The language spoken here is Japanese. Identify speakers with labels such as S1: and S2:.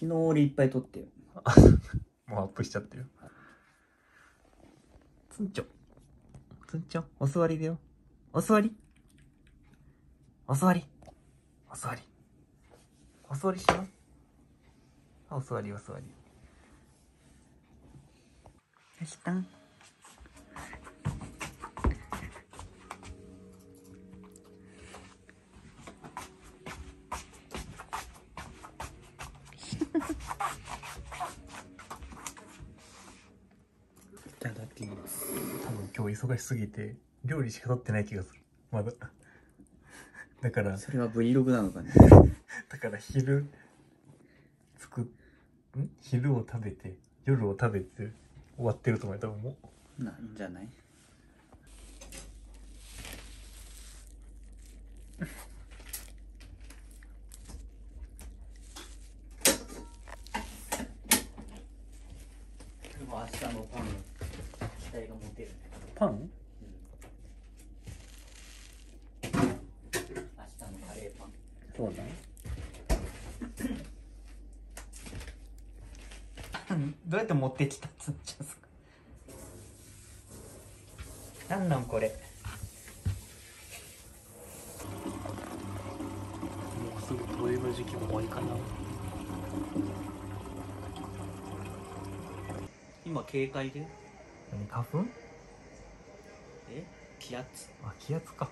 S1: 昨日俺いっぱい撮ってよ。
S2: もうアップしちゃってる。つんちょつんちょお座りだよ。お座り。お座り。お座り。お座りします。あお座りお座り。
S1: どうたんいただきます。
S2: 多分今日忙しすぎて料理しか撮ってない気がする。まだ。だから
S1: それは Vlog なのかね。
S2: だから昼作っん？昼を食べて夜を食べて終わってると思うよ多分もう。
S1: ないんじゃない？でも明日のパンの期待が持てるね。
S2: パン？
S1: 明日のカレーパン。
S2: そうだ どうやって持ってきたつっちゃんすか？なんなんこれ？もうすぐトイの時期も終わりかな。
S1: 今警戒で？
S2: 何花粉？
S1: え？気圧？
S2: あ気圧か